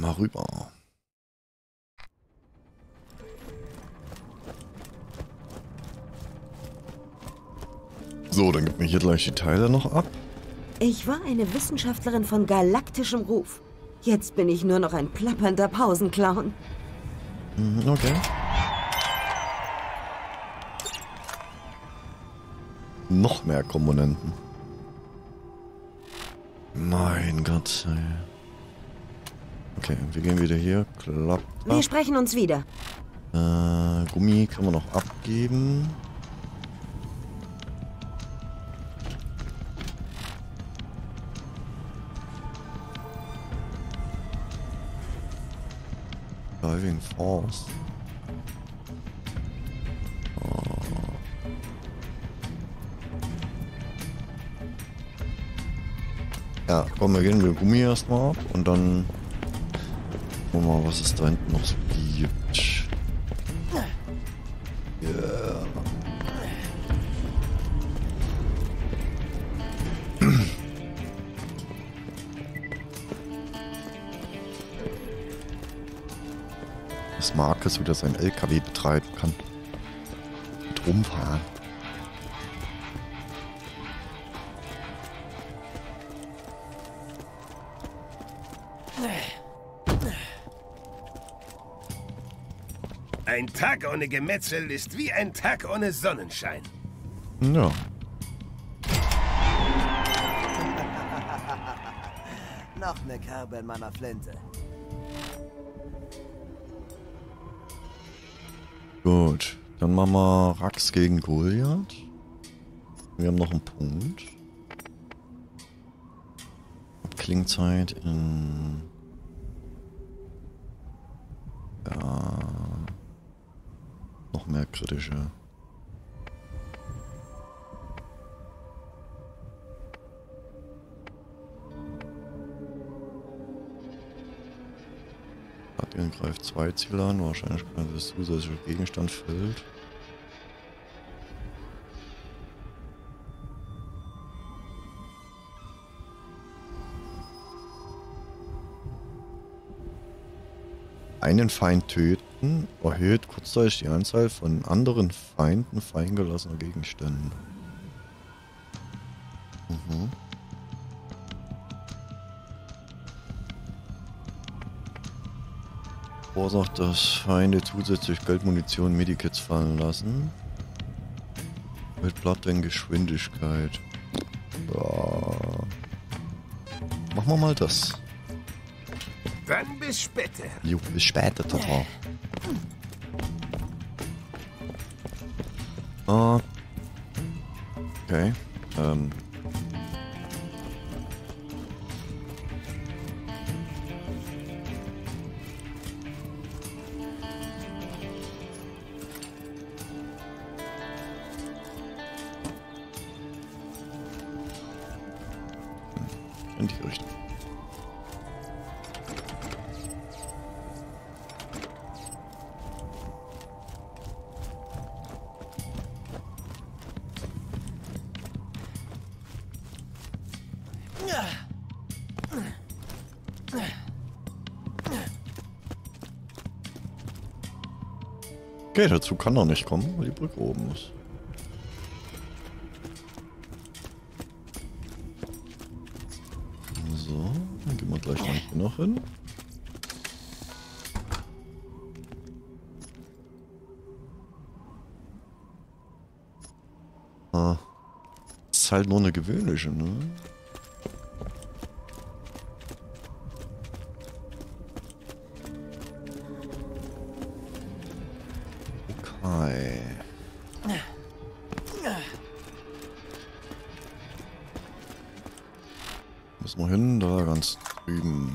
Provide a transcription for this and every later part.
Einmal rüber. So, dann gibt mir hier gleich die Teile noch ab. Ich war eine Wissenschaftlerin von galaktischem Ruf. Jetzt bin ich nur noch ein plappernder Pausenclown. Mhm, okay. Noch mehr Komponenten. Mein Gott. ey. Okay, wir gehen wieder hier. Klapp. Wir sprechen uns wieder. Äh, Gummi können wir noch abgeben. Diving Force. Ja, komm, wir gehen mit dem Gummi erstmal ab und dann gucken wir mal, was es da hinten noch so gibt. Ja. Das Marcus wieder sein LKW betreiben kann. Und rumfahren. Ein Tag ohne Gemetzel ist wie ein Tag ohne Sonnenschein. Ja. Noch eine Kerbe in meiner Flinte. Gut, dann machen wir Rax gegen Goliath. Wir haben noch einen Punkt. Klingzeit in... Ja... Noch mehr kritische. Guardian greift zwei Ziele an, wahrscheinlich kann das zusätzliche Gegenstand fällt. Einen Feind töten erhöht kurzzeitig die Anzahl von anderen Feinden feingelassener Gegenstände. Mhm. Verursacht, dass Feinde zusätzlich Geldmunition Medikits fallen lassen. Mit Platte in Geschwindigkeit. Ja. Machen wir mal das. Dann bis später. Jo, bis später, Tata. Ah. Okay. Ähm. Okay, dazu kann er nicht kommen, weil die Brücke oben ist. So, dann gehen wir gleich mal hier noch hin. Ah. Ist halt nur eine gewöhnliche, ne? Müssen wir hin, da ganz drüben.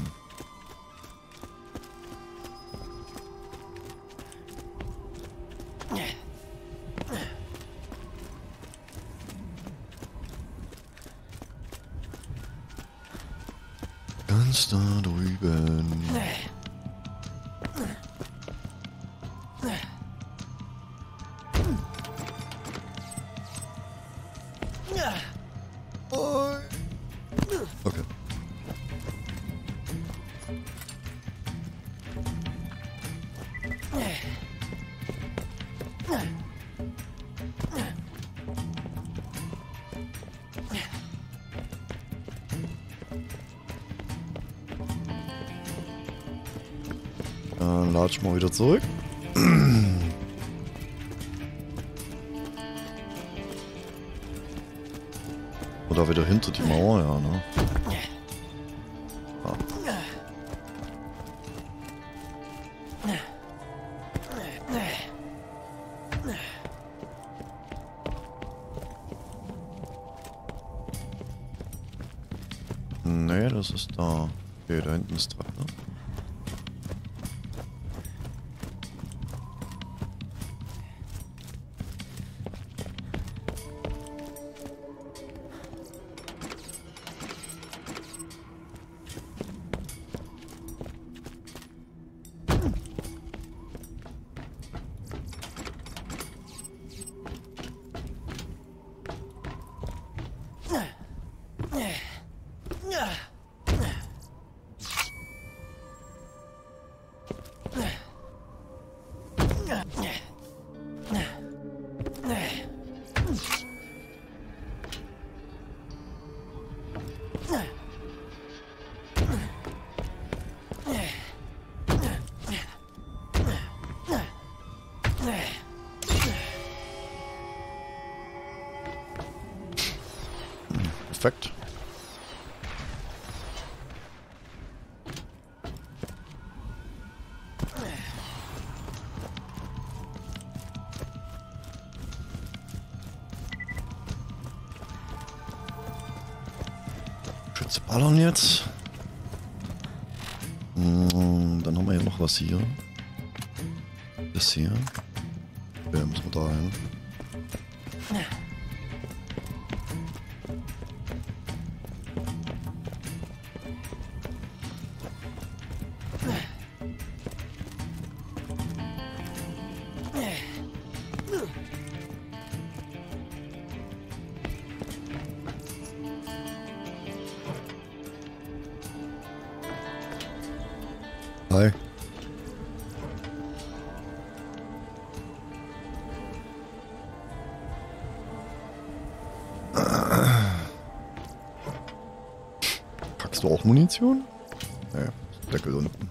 Ich mal wieder zurück. Oder wieder hinter die Mauer, ja, ne? Yeah. Ballern jetzt. Mm, Dann haben wir hier noch was hier. Das hier. Ja, müssen wir da hin. Du auch Munition? Nee, Deckel unten.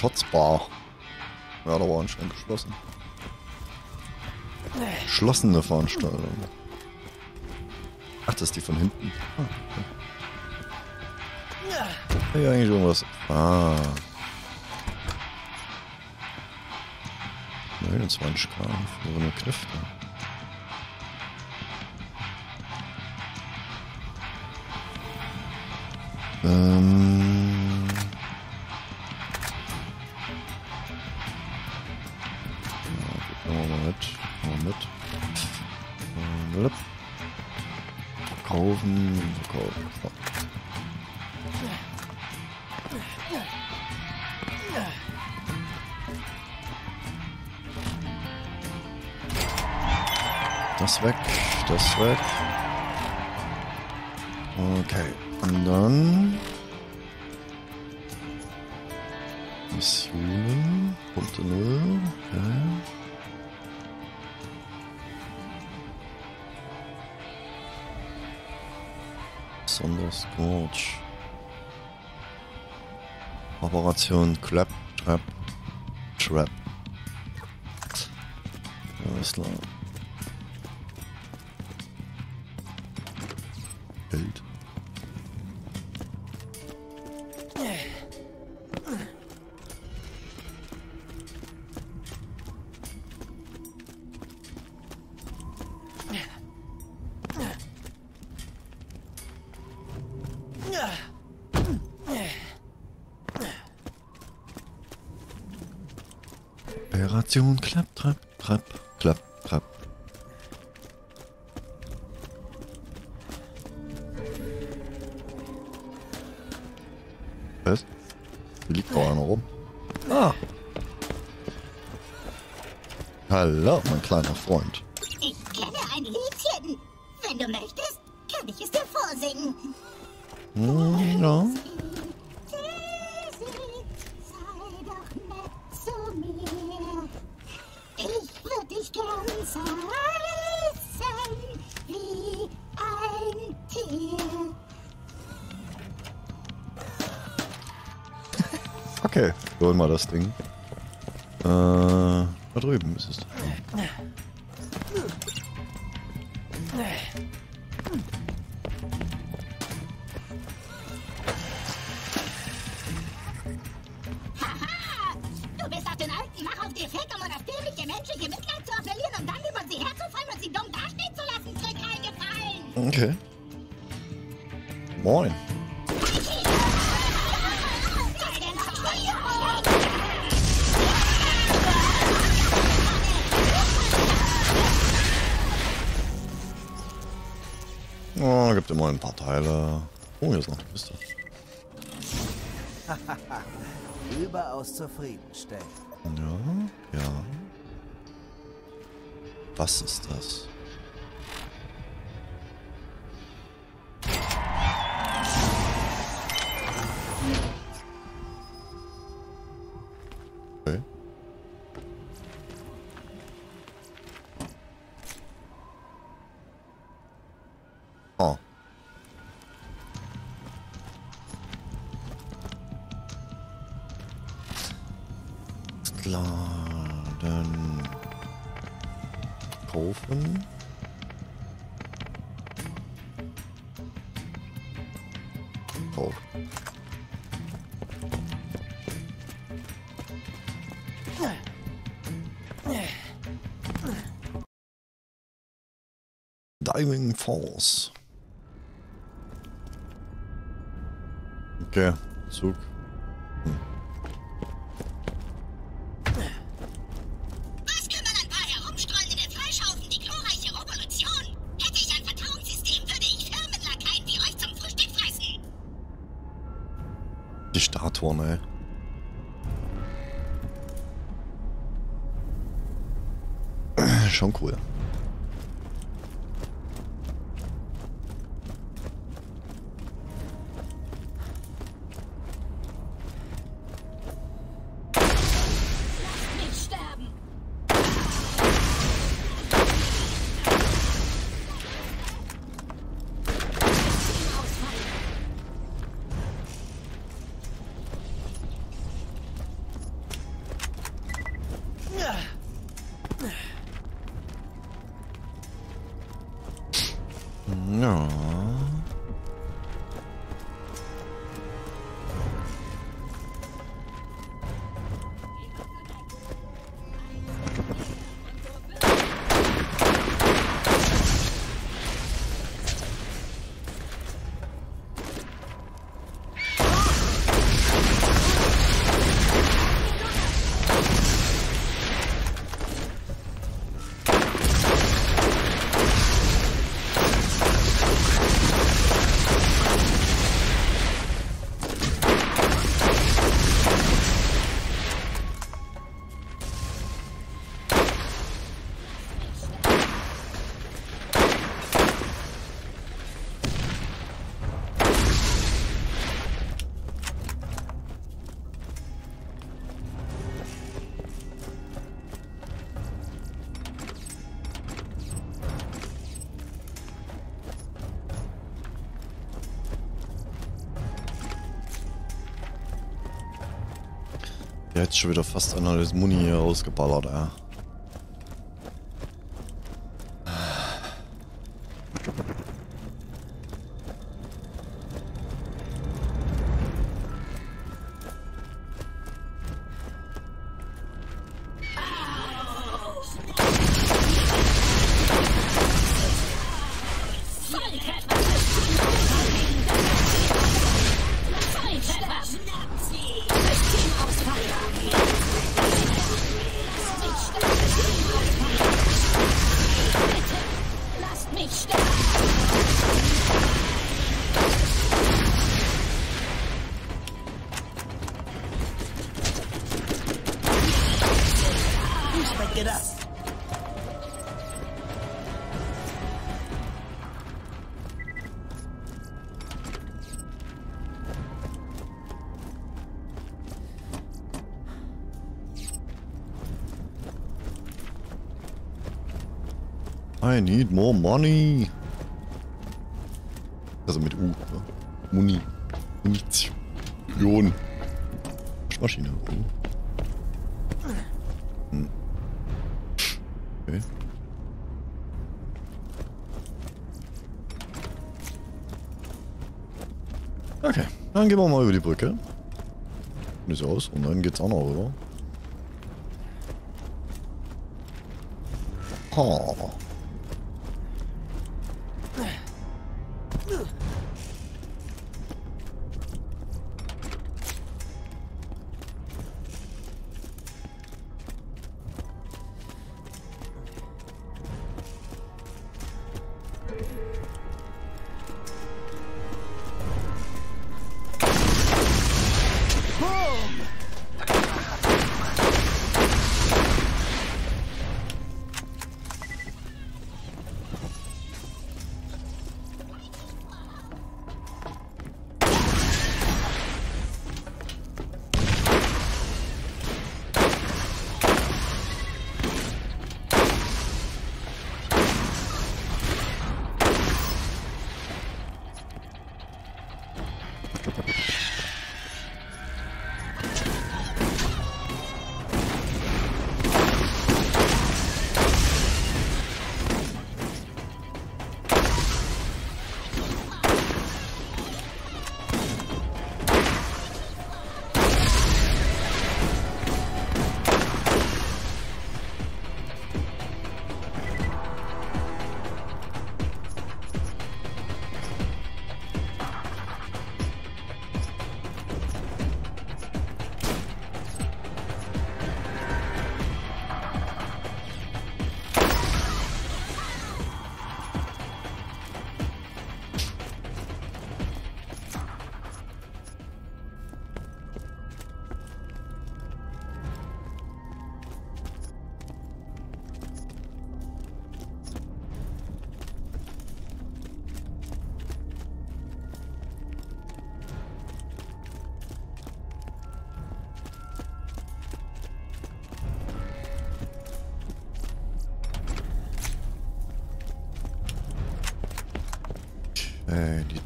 Schatzbar. Ja, da war anscheinend geschlossen. Geschlossene Veranstaltung. Ach, das ist die von hinten. Ah, okay. Ja, eigentlich irgendwas. Ah. 29 K für eine Knifte. Ähm. Das weg, das weg. Okay, und dann... Missionen, Punkte 0, okay. Besonders Gorge. Operation Clap, Trap, Trap. Alles klar. Geld. Operation Klapp, Trapp, Trapp, Klapp, Trapp. Kleiner Freund. Ich kenne ein Liedchen. Wenn du möchtest, kann ich es dir vorsingen. Hm, ja. Ich würde dich gern zerreißen wie ein Tier. Okay, wir holen mal das Ding. Äh, da drüben ist es. Oh, gibt immer ein paar Teile. Oh, hier ist noch eine Kiste. Überaus zufriedenstellend. Ja, ja. Was ist das? Diving Falls. Okay, Zug. Der hat schon wieder fast einer das Muni hier rausgeballert, ey. Need more money. Also mit U. Ne? Muni. Munition. Waschmaschine. Hm. Okay. Okay, dann gehen wir mal über die Brücke. So aus. Und dann geht's auch noch rüber. Ha.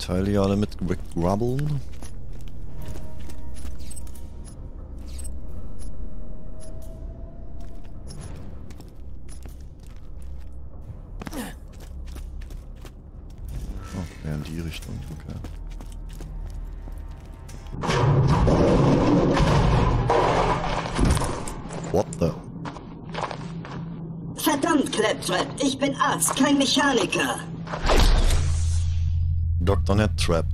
Teile hier alle mit weggrabbeln. Oh, in die Richtung? Verdammt, Claptrap, ich bin Arzt, kein Mechaniker. Dr. Nettrap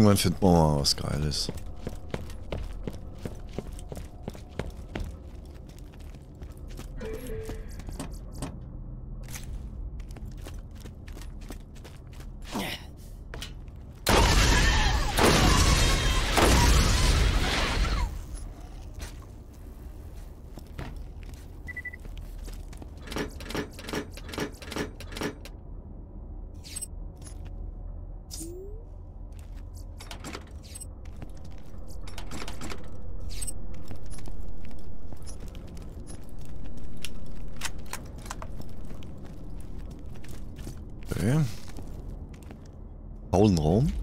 irgendwann finden wir mal was Geiles. Außenraum.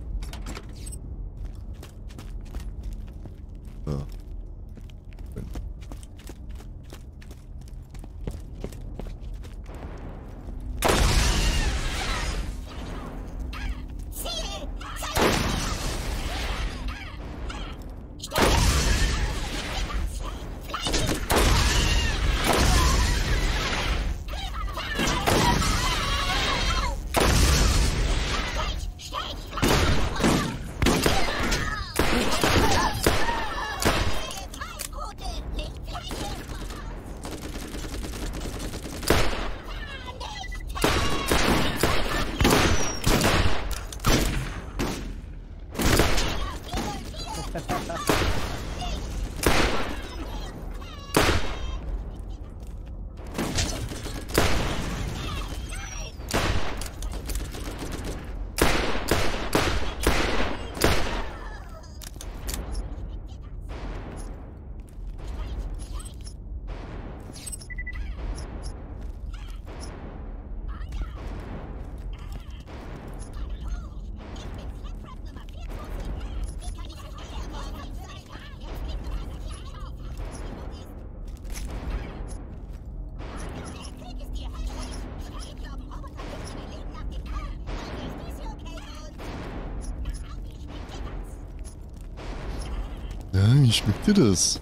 Ja, wie schmeckt dir das?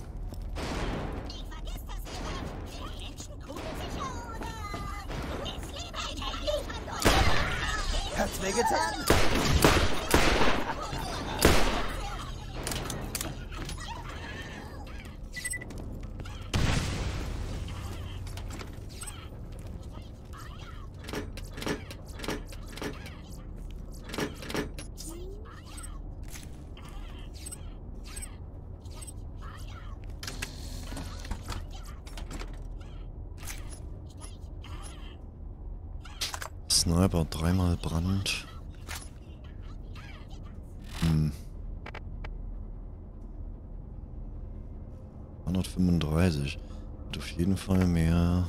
Ich vergiss das immer. Sind Menschen kugelsicher oder ist lieber ein Liefern Hat's wehgetan? Sniper, dreimal Brand. Hm. 135. Hat auf jeden Fall mehr.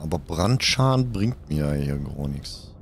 Aber Brandschaden bringt mir ja hier gar nichts.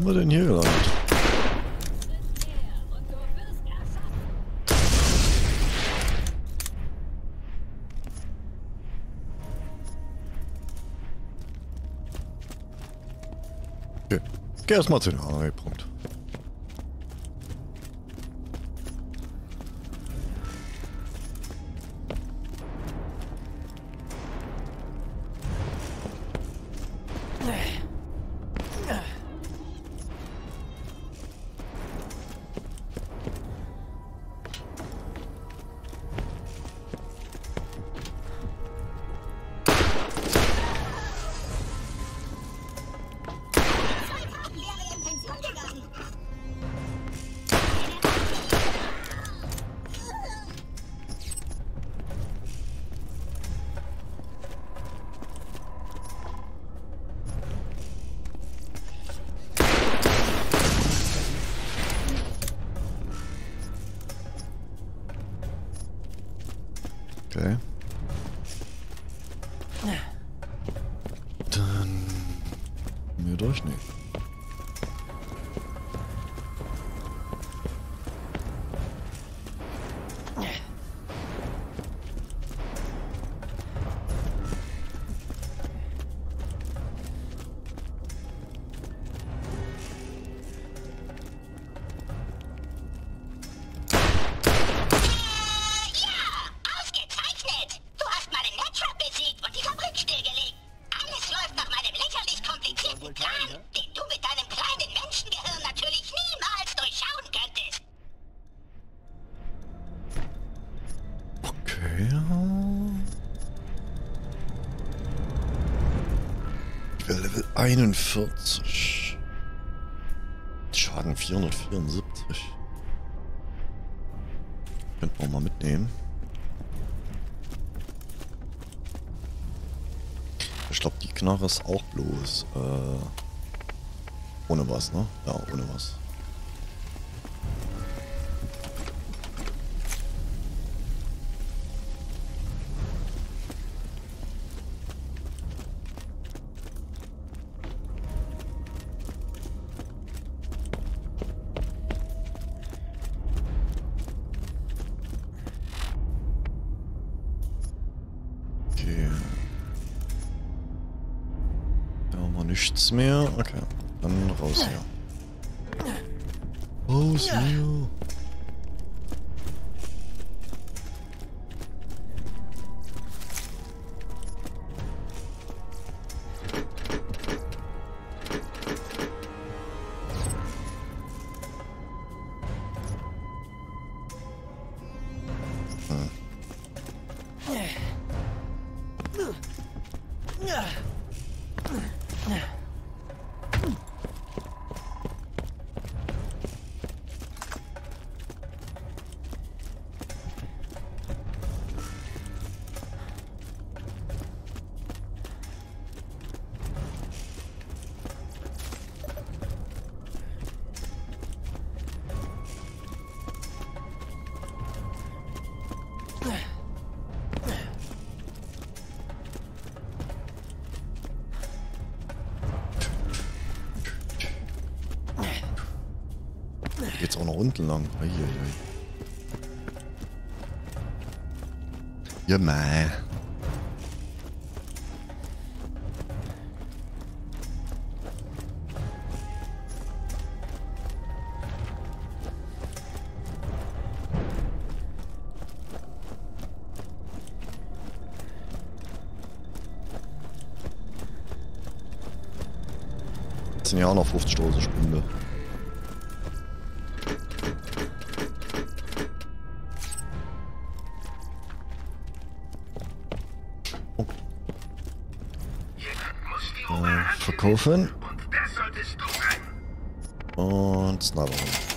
Sind wir denn hier gelandet? Okay. Geh erstmal zu den Punkt. 41. Schaden 474. Könnten wir mal mitnehmen. Ich glaube, die Knarre ist auch bloß äh, ohne was, ne? Ja, ohne was. Nichts mehr. Okay, dann raus hier. Raus hier. Unten lang. Eieiei. Ja, mei. Sind ja auch noch 50 Euro Stunde. Verkaufen. Und das